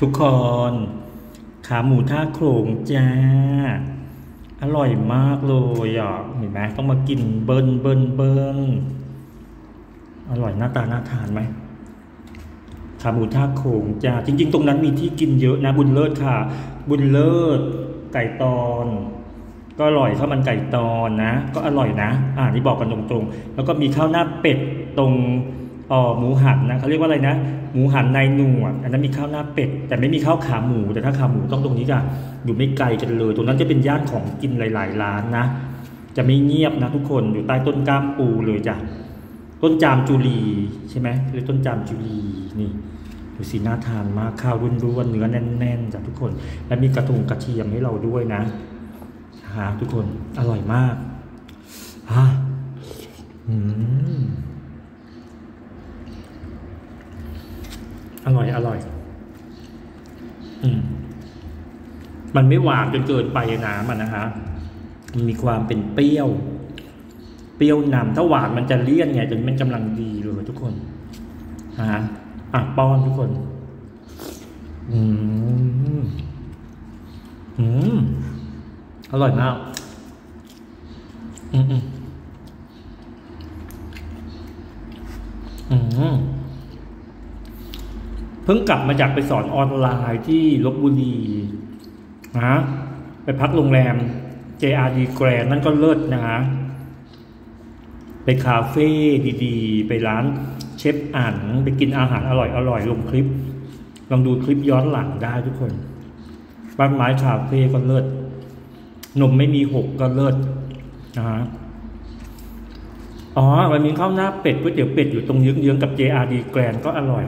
ทุกคน ขาหมูท่าโขลงจ้า อร่อยมากเลยอะเห็นไหมต้องมากินเบิ้ลเบิ้ลเบิ้ลอร่อยหน้าตาน่าทานไหมขาหมูท่าโขงจ้าจริง ๆ ตรงนั้นมีที่กินเยอะนะ บุญเลิศค่ะ บุญเลิศไก่ตอน ก็อร่อยข้าวมันไก่ตอนนะ ก็อร่อยนะ อ่านี่บอกกันตรงๆ แล้วก็มีข้าวหน้าเป็ดตรง ออหมูหันนะเขาเรียกว่าอะไรนะ หมูหันในหนวดอันนั้นมีข้าวหน้าเป็ดแต่ไม่มีข้าวขาหมู แต่ถ้าขาหมูต้องตรงนี้จ้ะอยู่ไม่ไกลกันเลย ตรงนั้นจะเป็นย่านของกินหลาย ๆ ร้านนะ จะไม่เงียบนะทุกคนอยู่ใต้ต้นกล้ามปูเลยจ้ะต้นจามจุลีใช่ไหมเรียกต้นจามจุลีนี่ดูสิน่าทานมากข้าวรุ่นๆเนื้อแน่นๆจ้ะทุกคน และมีกระทงกระเทียมให้เราด้วยนะฮะทุกคนอร่อยมากฮะอืม อร่อยอร่อย อืม มันไม่หวานจนเกินไปน้ำอะนะฮะมันมีความเป็นเปรี้ยว เปรี้ยวนำถ้าหวานมันจะเลี่ยนไงจนมันกำลังดีเลยทุกคนนะฮะอะป้อนทุกคน อืม อืม อร่อยมาก อืมอืมอืม เพิ่งกลับมาจากไปสอนออนไลน์ที่ลบบุรีนะ ไปพักโรงแรม JRD Grand นั่นก็เลิศนะฮะไปคาเฟ่ดีๆ ไปร้านเชฟอ่านไปกินอาหารอร่อยๆลงคลิป ลองดูคลิปย้อนหลังได้ทุกคนบ้านไม้คาเฟ่ก็เลิศนมไม่มีหกก็เลิศนะฮะอ๋อมันมีข้าวหน้าเป็ดก๋วยเตี๋ยวเป็ดอยู่ตรงเยื้องๆกับ JRD Grand ก็อร่อย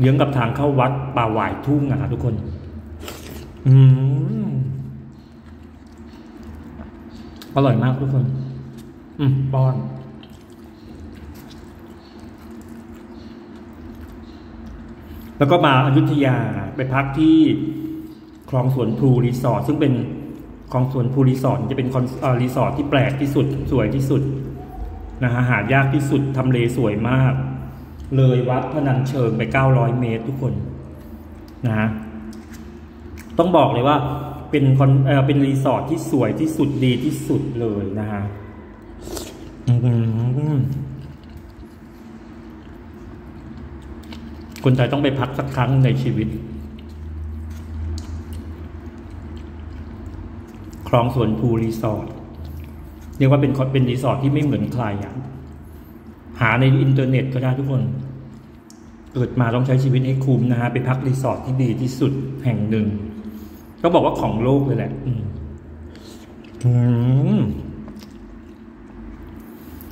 เยื้องกับทางเข้าวัดป่าหวายทุ่งนะครับทุกคน อืมอร่อยมากทุกคน อืมป้อน แล้วก็มาอยุธยาไปพักที่คลองสวนพลูรีสอร์ทซึ่งเป็นคลองสวนพลูรีสอร์ทจะเป็นคอนเอ่อรีสอร์ทที่แปลกที่สุด สวยที่สุดนะฮะหายากที่สุดทำเลสวยมาก เลยวัดพนัญเชิงไป 900 เมตรทุกคนนะฮะต้องบอกเลยว่าเป็นคอนเออเป็นรีสอร์ทที่สวยที่สุดดีที่สุดเลยนะฮะคนไทยต้องไปพักสักครั้งในชีวิต คลองสวนพลูรีสอร์ทเรียกว่าเป็นเป็นรีสอร์ทที่ไม่เหมือนใครอะ หาในอินเทอร์เน็ตก็ได้ทุกคน เกิดมาต้องใช้ชีวิตให้คุ้มนะฮะไปพักรีสอร์ทที่ดีที่สุดแห่งหนึ่ง ก็บอกว่าของโลกเลยแหละ อืม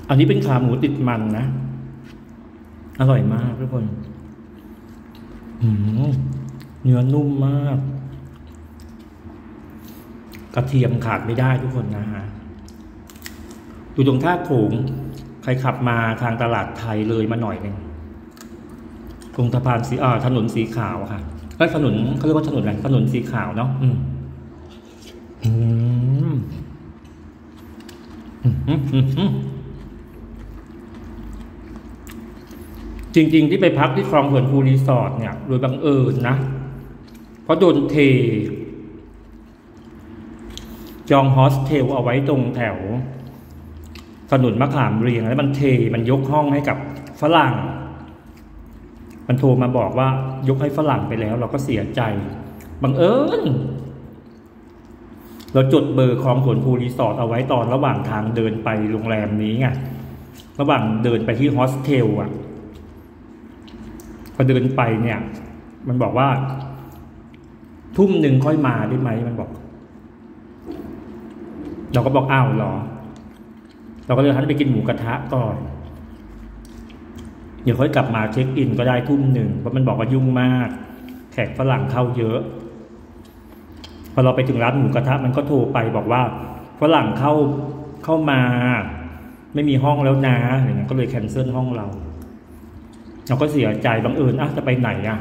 อันนี้เป็นขาหมูติดมันนะ อร่อยมากทุกคน เนื้อนุ่มมาก กระเทียมขาดไม่ได้ทุกคนนะฮะอยู่ตรงท่าโขง ใครขับมาทางตลาดไทยเลยมาหน่อยหนึ่งตรงสะพานสีอ่าถนนสีขาวค่ะก็ถนนเขาเรียกว่าถนนอะไรถนนสีขาวเนาะอืมอืมจริง ๆ ที่ไปพักที่คลองสวนพลูรีสอร์ทเนี่ย โดยบังเอิญนะ เพราะโดนเท จองโฮสเทลเอาไว้ตรงแถว ถนนมะขามเรียง แล้วมันเทมันยกห้องให้กับฝรั่ง มันโทรมาบอกว่ายกให้ฝรั่งไปแล้ว เราก็เสียใจบังเอิญเราจดเบอร์คลองสวนพลูรีสอร์ทเอาไว้ตอนระหว่างทางเดินไปโรงแรมนี้ไงระหว่างเดินไปที่โฮสเทลอะพอเดินไปเนี่ย มันบอกว่า ทุ่มหนึ่งค่อยมาได้ไหมมันบอก เราก็บอกอ้าวหรอ เราก็เลยหันไปกินหมูกระทะก่อน เดี๋ยวค่อยกลับมาเช็คอินก็ได้ทุ่มหนึ่งเพราะมันบอกว่ายุ่งมาก แขกฝรั่งเข้าเยอะ พอเราไปถึงร้านหมูกระทะมันก็โทรไปบอกว่าฝรั่งเข้าเข้ามา ไม่มีห้องแล้วนะอย่างเงี้ยก็เลยแคนเซิลห้องเรา เราก็เสียใจบังเอิญอะจะไปไหนอะ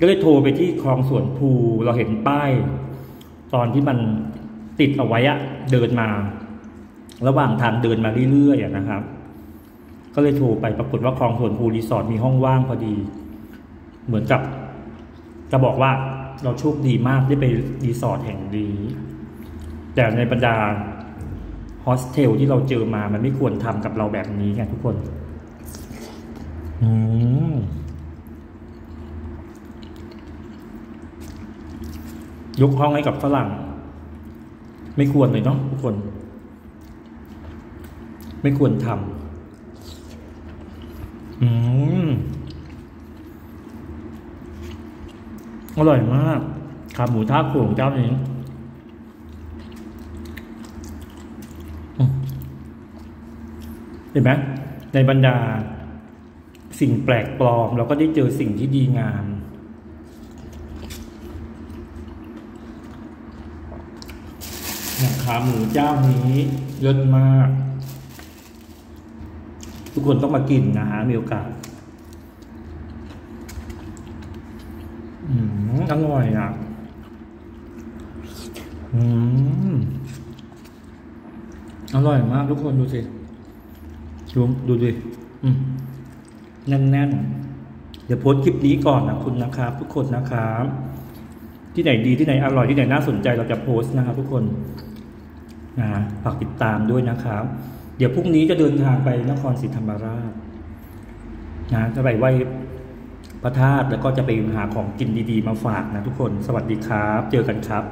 ก็เลยโทรไปที่คลองสวนภูเราเห็นป้าย ตอนที่มันติดเอาไว้อะเดินมา ระหว่างทางเดินมาเรื่อยๆนะครับ ก็เลยโทรไปปรากฏว่าคลองสวนพลูรีสอร์ทมีห้องว่างพอดี เหมือนกับ จะบอกว่าเราโชคดีมากได้ไปรีสอร์ทแห่งดีแต่ในบรรดาโฮสเทลที่เราเจอมา มันไม่ควรทำกับเราแบบนี้ไงทุกคน อืมยกห้องให้กับฝรั่ง ไม่ควรเลยเนาะทุกคน ไม่ควรทำอืมอร่อยมากขาหมูท่าโขงเจ้านี้เห็นไหมในบรรดาสิ่งแปลกปลอม เราก็ได้เจอสิ่งที่ดีงาม ขาหมูเจ้านี้เลิศมาก ทุกคนต้องมากินนะฮะมีโอกาสอืมอร่อยอะอืมอร่อยมาก ทุกคนดูสิดูดูดิอืมแน่นเดี๋ยวโพสคลิปนี้ก่อนนะคุณนะครับ ทุกคนนะครับที่ไหนดีที่ไหนอร่อยที่ไหนน่าสนใจเราจะโพสต์นะครับ ทุกคนนะฝากติดตามด้วยนะครับ เดี๋ยวพรุ่งนี้จะเดินทางไปนครศรีธรรมราชนะจะไปไหว้พระธาตุแล้วก็จะไปหาของกินดีๆ มาฝากนะทุกคน สวัสดีครับ เจอกันครับ